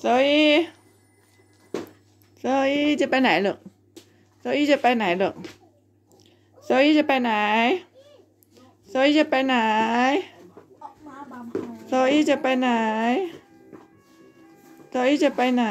โซอี้โซอี้จะไปไหนหรอกโซอี้จะไปไหนหรอกโซอี้จะไปไหนโซอี้จะไปไหนโซอี้จะไปไหนโซอี้จะไปไหน